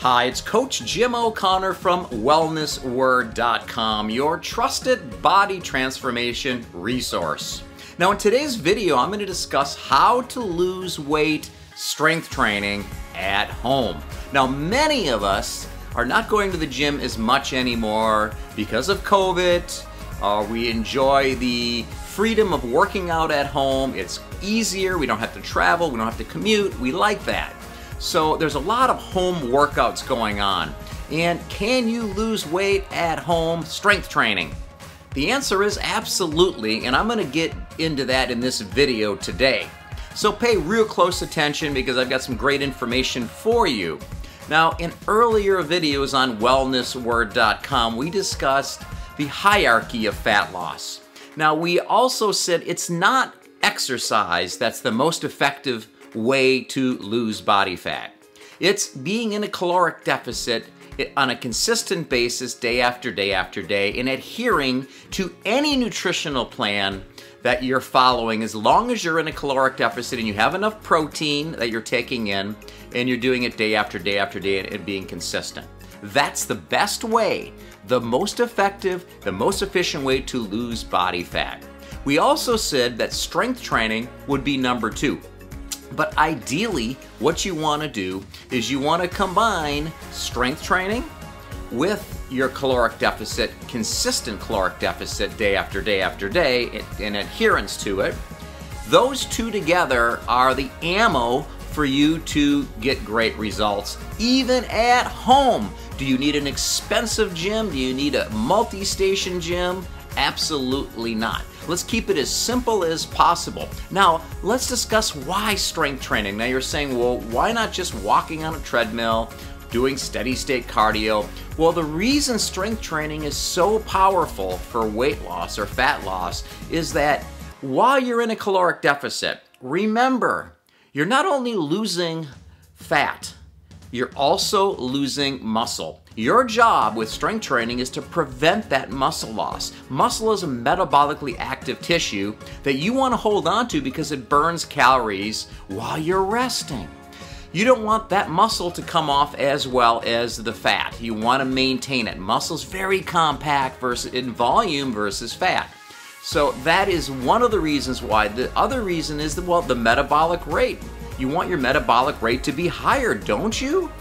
Hi, it's Coach Jim O'Connor from WellnessWord.com, your trusted body transformation resource. Now, in today's video, I'm going to discuss how to lose weight strength training at home. Now, many of us are not going to the gym as much anymore because of COVID. Uh, we enjoy the freedom of working out at home. It's easier. We don't have to travel. We don't have to commute. We like that. So there's a lot of home workouts going on. And can you lose weight at home strength training? The answer is absolutely, and I'm going to get into that in this video today. So pay real close attention because I've got some great information for you. Now, in earlier videos on wellnessword.com, we discussed the hierarchy of fat loss. Now, we also said it's not exercise that's the most effective way to lose body fat. It's being in a caloric deficit on a consistent basis day after day after day and adhering to any nutritional plan that you're following as long as you're in a caloric deficit and you have enough protein that you're taking in and you're doing it day after day after day and being consistent. That's the best way, the most effective, the most efficient way to lose body fat. We also said that strength training would be number two. But ideally, what you want to do is you want to combine strength training with your caloric deficit, consistent caloric deficit day after day after day, in adherence to it. Those two together are the ammo for you to get great results, even at home. Do you need an expensive gym? Do you need a multi station gym? Absolutely not. Let's keep it as simple as possible. Now, let's discuss why strength training. Now, you're saying, well, why not just walking on a treadmill, doing steady state cardio? Well, the reason strength training is so powerful for weight loss or fat loss is that while you're in a caloric deficit, remember, you're not only losing fat, you're also losing muscle. Your job with strength training is to prevent that muscle loss. Muscle is a metabolically active tissue that you want to hold on to because it burns calories while you're resting. You don't want that muscle to come off as well as the fat. You want to maintain it. Muscle's very compact versus in volume versus fat. So that is one of the reasons why. The other reason is that well, the metabolic rate. You want your metabolic rate to be higher, don't you?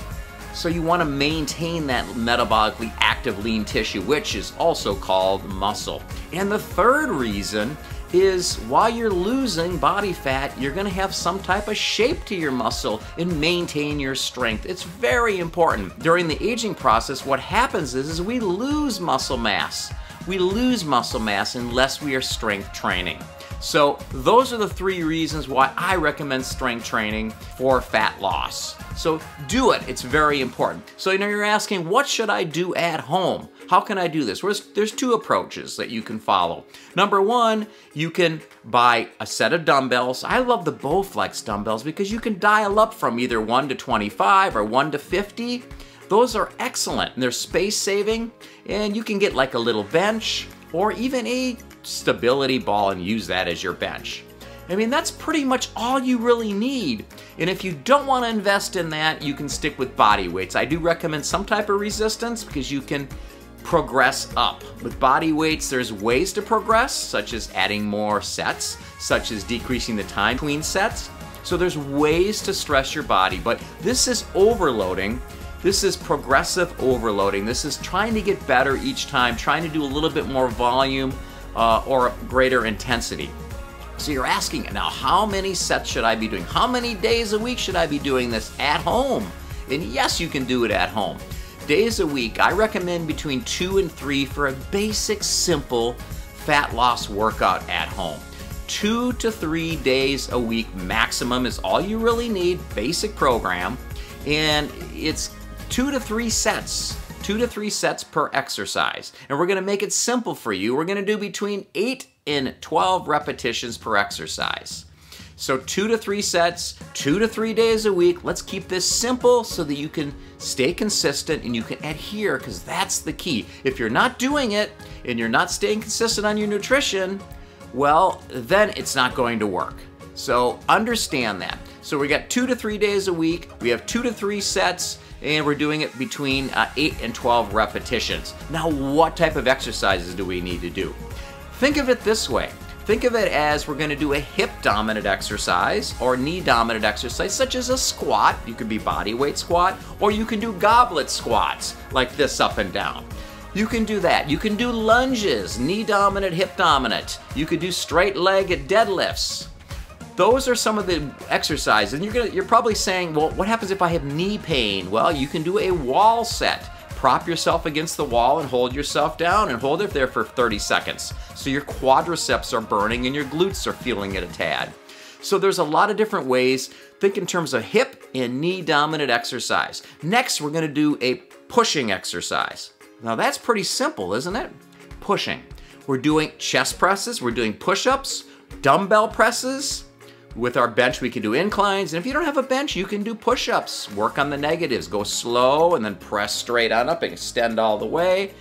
So you want to maintain that metabolically active lean tissue, which is also called muscle. And the third reason is while you're losing body fat, you're going to have some type of shape to your muscle and maintain your strength. It's very important. During the aging process, what happens is, is we lose muscle mass. We lose muscle mass unless we are strength training. So those are the three reasons why I recommend strength training for fat loss. So do it, it's very important. So you know you're asking, what should I do at home? How can I do this? Well, there's two approaches that you can follow. Number one, you can buy a set of dumbbells. I love the Bowflex dumbbells because you can dial up from either 1 to 25 or 1 to 50. Those are excellent and they're space saving and you can get like a little bench or even a stability ball and use that as your bench. I mean, that's pretty much all you really need. And if you don't want to invest in that, you can stick with body weights. I do recommend some type of resistance because you can progress up. With body weights, there's ways to progress, such as adding more sets, such as decreasing the time between sets. So there's ways to stress your body, but this is overloading. This is progressive overloading. This is trying to get better each time, trying to do a little bit more volume uh, or greater intensity. So you're asking, now how many sets should I be doing? How many days a week should I be doing this at home? And yes, you can do it at home. Days a week, I recommend between two and three for a basic, simple fat loss workout at home. Two to three days a week maximum is all you really need, basic program. And it's two to three sets two to three sets per exercise. And we're gonna make it simple for you. We're gonna do between eight and 12 repetitions per exercise. So two to three sets, two to three days a week. Let's keep this simple so that you can stay consistent and you can adhere because that's the key. If you're not doing it and you're not staying consistent on your nutrition, well, then it's not going to work. So understand that. So we got two to three days a week. We have two to three sets and we're doing it between uh, 8 and 12 repetitions. Now, what type of exercises do we need to do? Think of it this way. Think of it as we're going to do a hip dominant exercise or knee dominant exercise, such as a squat. You could be body weight squat, or you can do goblet squats like this up and down. You can do that. You can do lunges, knee dominant, hip dominant. You could do straight leg deadlifts. Those are some of the exercises. And you're gonna you're probably saying, well, what happens if I have knee pain? Well, you can do a wall set. Prop yourself against the wall and hold yourself down and hold it there for 30 seconds. So your quadriceps are burning and your glutes are feeling it a tad. So there's a lot of different ways. Think in terms of hip and knee dominant exercise. Next, we're gonna do a pushing exercise. Now that's pretty simple, isn't it? Pushing. We're doing chest presses, we're doing push-ups, dumbbell presses, with our bench, we can do inclines. And if you don't have a bench, you can do push-ups. Work on the negatives. Go slow and then press straight on up and extend all the way.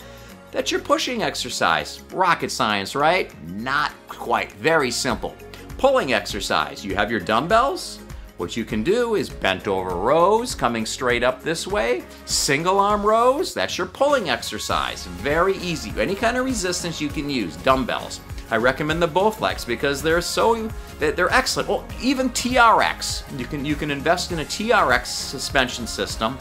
That's your pushing exercise. Rocket science, right? Not quite. Very simple. Pulling exercise. You have your dumbbells. What you can do is bent over rows, coming straight up this way. Single arm rows, that's your pulling exercise. Very easy. Any kind of resistance you can use. Dumbbells. I recommend the Bowflex because they're so they're excellent. Well, even TRX, you can you can invest in a TRX suspension system.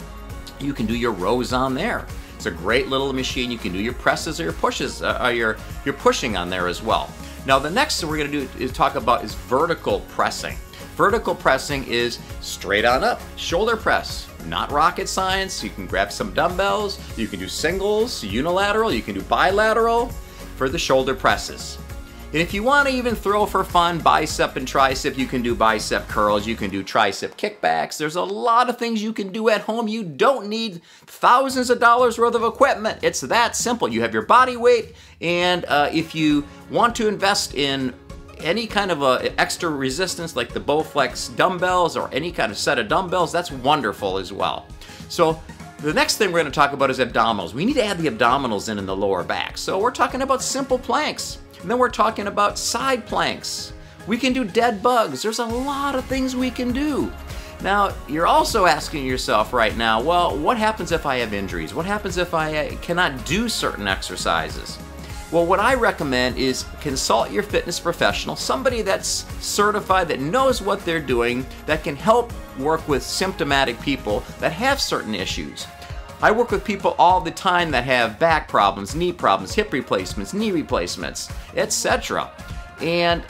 You can do your rows on there. It's a great little machine. You can do your presses or your pushes, uh, or your your pushing on there as well. Now the next thing we're going to do is talk about is vertical pressing. Vertical pressing is straight on up, shoulder press. Not rocket science. You can grab some dumbbells. You can do singles, unilateral. You can do bilateral for the shoulder presses. And if you want to even throw for fun bicep and tricep, you can do bicep curls, you can do tricep kickbacks. There's a lot of things you can do at home. You don't need thousands of dollars worth of equipment. It's that simple. You have your body weight, and uh, if you want to invest in any kind of a extra resistance like the Bowflex dumbbells or any kind of set of dumbbells, that's wonderful as well. So the next thing we're going to talk about is abdominals. We need to add the abdominals in in the lower back. So we're talking about simple planks. And then we're talking about side planks. We can do dead bugs. There's a lot of things we can do. Now, you're also asking yourself right now, well, what happens if I have injuries? What happens if I cannot do certain exercises? Well, what I recommend is consult your fitness professional, somebody that's certified, that knows what they're doing, that can help work with symptomatic people that have certain issues. I work with people all the time that have back problems, knee problems, hip replacements, knee replacements, etc. And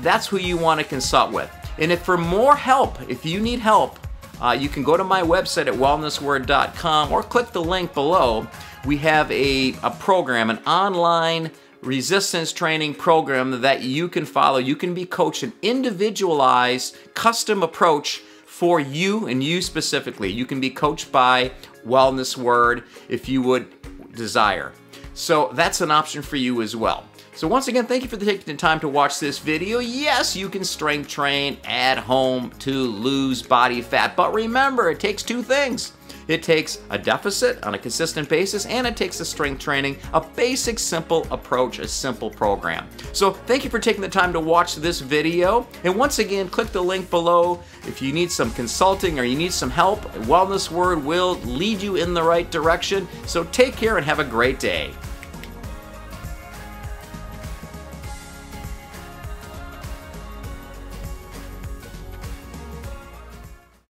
that's who you want to consult with. And if for more help, if you need help, uh, you can go to my website at wellnessword.com or click the link below. We have a, a program, an online resistance training program that you can follow. You can be coached an individualized, custom approach for you and you specifically. You can be coached by Wellness Word if you would desire. So that's an option for you as well. So once again, thank you for taking the time to watch this video. Yes, you can strength train at home to lose body fat, but remember, it takes two things. It takes a deficit on a consistent basis and it takes a strength training, a basic simple approach, a simple program. So thank you for taking the time to watch this video. And once again, click the link below if you need some consulting or you need some help. Wellness Word will lead you in the right direction. So take care and have a great day.